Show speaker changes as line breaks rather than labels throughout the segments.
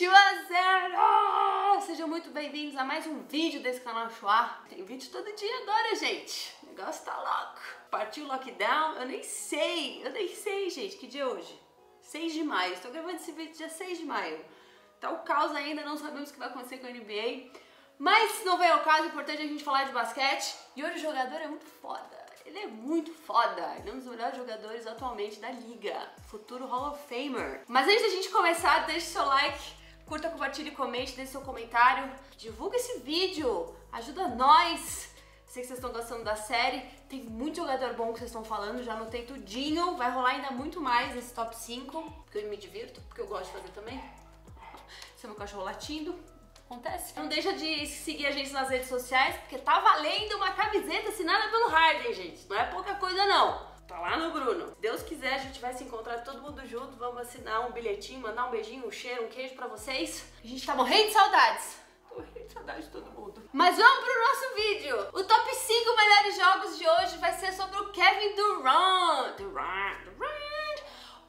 21 a 0! Sejam muito bem-vindos a mais um vídeo desse canal Chua. Tem vídeo todo dia agora, gente. O negócio tá louco. Partiu o lockdown, eu nem sei, eu nem sei, gente, que dia é hoje? 6 de maio, estou gravando esse vídeo dia 6 de maio. Tá o caos ainda, não sabemos o que vai acontecer com a NBA. Mas se não vem ao caso, é importante a gente falar de basquete. E hoje o jogador é muito foda. Ele é muito foda. Ele é um dos melhores jogadores atualmente da liga. Futuro Hall of Famer. Mas antes da gente começar, deixe seu like, curta, compartilhe, comente, deixe seu comentário. Divulga esse vídeo. Ajuda nós. Sei que vocês estão gostando da série. Tem muito jogador bom que vocês estão falando. Já anotei tudinho. Vai rolar ainda muito mais nesse top 5. Porque eu me divirto, porque eu gosto de fazer também. Esse é meu cachorro latindo. Acontece. Não deixa de seguir a gente nas redes sociais, porque tá valendo uma camiseta assinada pelo Harden, gente. Não é pouca coisa, não. Lá no Bruno. Se Deus quiser, a gente vai se encontrar todo mundo junto. Vamos assinar um bilhetinho, mandar um beijinho, um cheiro, um queijo pra vocês. A gente tá morrendo de saudades. Tô morrendo de saudade de todo mundo. Mas vamos pro nosso vídeo. O top 5 melhores jogos de hoje vai ser sobre o Kevin Durant. Durant, Durant.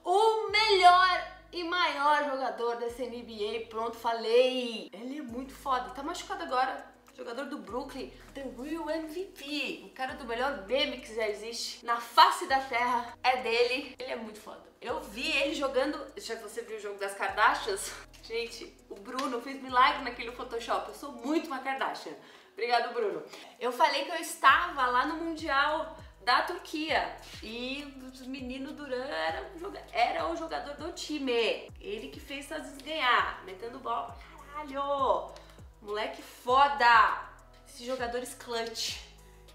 O melhor e maior jogador dessa NBA. Pronto, falei. Ele é muito foda. Tá machucado agora. Jogador do Brooklyn, The Real MVP, o cara do melhor meme que já existe na face da terra é dele. Ele é muito foda. Eu vi ele jogando. Já que você viu o jogo das Kardashians, gente, o Bruno fez milagre naquele Photoshop. Eu sou muito uma Kardashian. Obrigado, Bruno. Eu falei que eu estava lá no Mundial da Turquia. E o menino Duran era, era o jogador do time. Ele que fez Unidos ganhar, metendo bola caralho. Moleque foda. Esses jogadores clutch.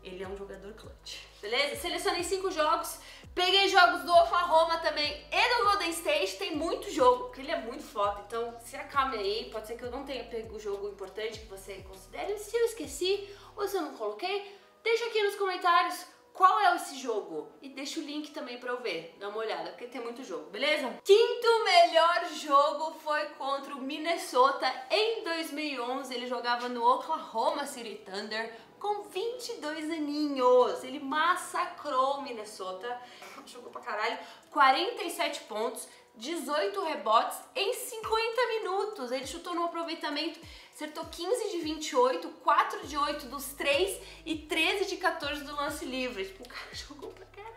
Ele é um jogador clutch. Beleza? Selecionei cinco jogos. Peguei jogos do Oklahoma também e do Golden State. Tem muito jogo, porque ele é muito foda. Então se acalme aí. Pode ser que eu não tenha pego o jogo importante que você considere. Se eu esqueci ou se eu não coloquei, deixa aqui nos comentários qual é esse jogo? E deixa o link também pra eu ver, dá uma olhada, porque tem muito jogo, beleza? Quinto melhor jogo foi contra o Minnesota em 2011. Ele jogava no Oklahoma City Thunder com 22 aninhos. Ele massacrou o Minnesota, jogou pra caralho, 47 pontos, 18 rebotes em 50 minutos. Ele chutou no aproveitamento, acertou 15 de 28, 4 de 8 dos 3 e 13 de 14 do lance livre. Tipo, o cara jogou pra caralho.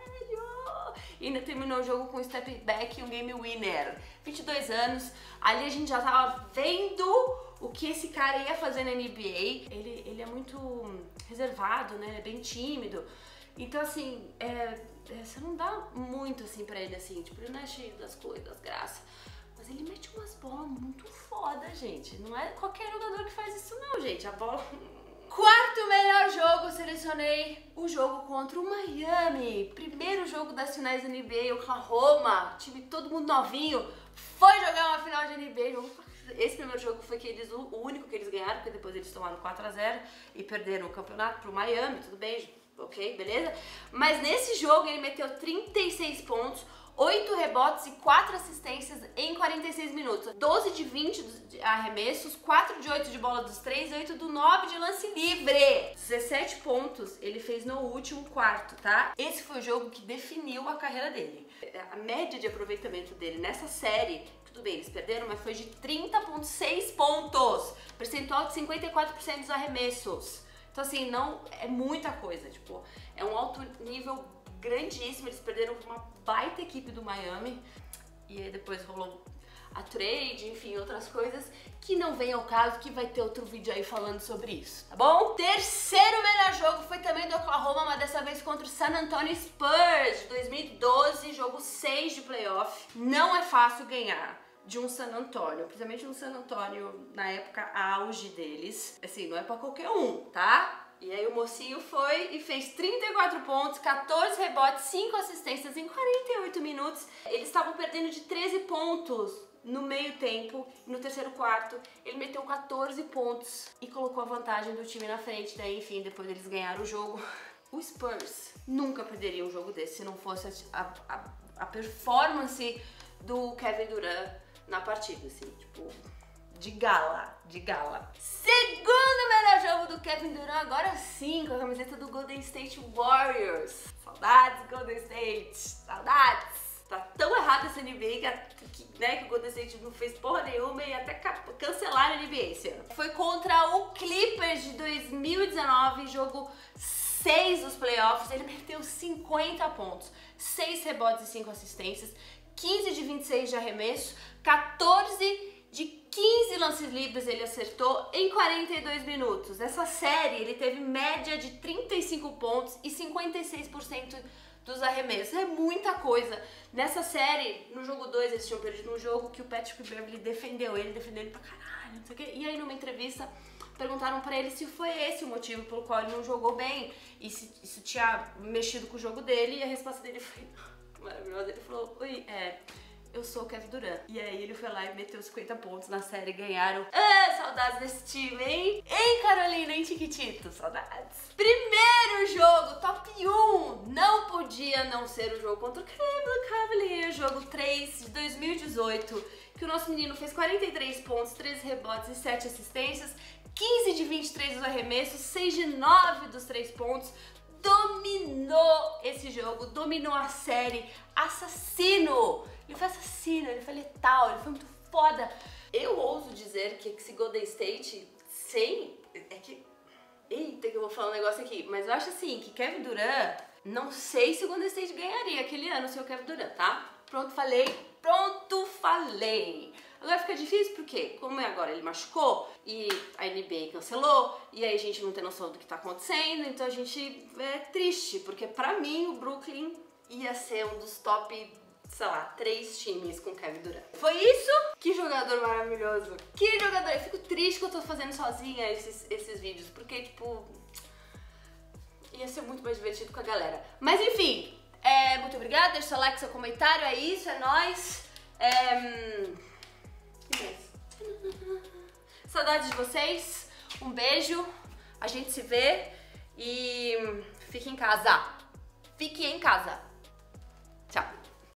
E ainda terminou o jogo com um step back e um game winner. 22 anos. Ali a gente já tava vendo o que esse cara ia fazer na NBA. Ele, ele é muito reservado, né? É bem tímido. Então, assim, é, você não dá muito assim pra ele, assim, tipo, ele não é cheio das coisas, das graças. Mas ele mete umas bolas muito foda, gente. Não é qualquer jogador que faz isso, não, gente. A bola. Quarto melhor jogo, selecionei o jogo contra o Miami. Primeiro jogo das finais da NBA, Oklahoma, time todo mundo novinho, foi jogar uma final de NBA. Esse primeiro jogo foi que eles, o único que eles ganharam, porque depois eles tomaram 4 a 0 e perderam o campeonato pro Miami, tudo bem, ok, beleza? Mas nesse jogo ele meteu 36 pontos, 8 rebotes e 4 assistências em 46 minutos. 12 de 20 de arremessos, 4 de 8 de bola dos 3 e 8 do 9 de lance livre. 17 pontos ele fez no último quarto, tá? Esse foi o jogo que definiu a carreira dele. A média de aproveitamento dele nessa série tudo bem, eles perderam, mas foi de 30,6 pontos. Percentual de 54% dos arremessos. Então, assim, não é muita coisa. Tipo, é um alto nível grandíssimo. Eles perderam uma baita equipe do Miami. E aí depois rolou a trade, enfim, outras coisas que não vem ao caso, que vai ter outro vídeo aí falando sobre isso, tá bom? Terceiro melhor jogo foi também do Oklahoma, mas dessa vez contra o San Antonio Spurs, de 2012, jogo 6 de playoff. Não é fácil ganhar de um San Antonio, principalmente um San Antonio na época auge deles. Assim, não é pra qualquer um, tá? E aí o mocinho foi e fez 34 pontos, 14 rebotes, 5 assistências em 48 minutos. Eles estavam perdendo de 13 pontos no meio tempo, no terceiro quarto, ele meteu 14 pontos e colocou a vantagem do time na frente. Daí, enfim, depois eles ganharam o jogo. O Spurs nunca perderia um jogo desse se não fosse a, a, a performance do Kevin Durant na partida, assim, tipo, de gala, de gala. Segundo melhor jogo do Kevin Durant, agora sim, com a camiseta do Golden State Warriors. Saudades, Golden State, saudades. Tá tão errado essa NBA que, né, que o Golden State não fez porra nenhuma e até NBA esse ano. Foi contra o Clippers de 2019, jogo 6 dos playoffs. Ele meteu 50 pontos, 6 rebotes e 5 assistências, 15 de 26 de arremesso, 14 de 15 lances livres ele acertou em 42 minutos. Essa série ele teve média de 35 pontos e 56% dos arremessos. É muita coisa. Nessa série, no jogo 2, eles tinham perdido um jogo que o Patrick Beverly defendeu ele, defendeu ele pra caralho, não sei o quê. E aí, numa entrevista, perguntaram para ele se foi esse o motivo pelo qual ele não jogou bem e se isso tinha mexido com o jogo dele. E a resposta dele foi maravilhosa. Ele falou: Oi, é eu sou o Kevin Durant. E aí ele foi lá e meteu 50 pontos na série, ganharam. Ah, saudades desse time, hein? Hein, Carolina, hein, Chiquitito? Saudades. Primeiro jogo, top 1. Não podia não ser o jogo contra o Cleveland Cavaliers, jogo 3 de 2018, que o nosso menino fez 43 pontos, 13 rebotes e 7 assistências, 15 de 23 dos arremessos, 6 de 9 dos 3 pontos, dominou esse jogo, dominou a série, assassino! Ele foi assassino, ele foi letal, ele foi muito foda. Eu ouso dizer que esse Golden State, sem. É que. Eita, que eu vou falar um negócio aqui. Mas eu acho assim que Kevin Durant, não sei se o Golden State ganharia aquele ano sem o Kevin Durant, tá? Pronto, falei. Pronto, falei. Agora fica difícil porque, como é agora ele machucou e a NBA cancelou, e aí a gente não tem noção do que tá acontecendo, então a gente é triste, porque pra mim o Brooklyn ia ser um dos top sei lá, três times com Kevin Durant. Foi isso? Que jogador maravilhoso. Que jogador. Eu fico triste que eu tô fazendo sozinha esses, esses vídeos, porque, tipo, ia ser muito mais divertido com a galera. Mas enfim, é, muito obrigada, deixa seu like, seu comentário, é isso, é nóis. É... Saudades de vocês, um beijo, a gente se vê e fique em casa. Fique em casa. Tchau.